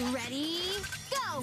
Ready, go!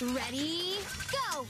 Ready, go!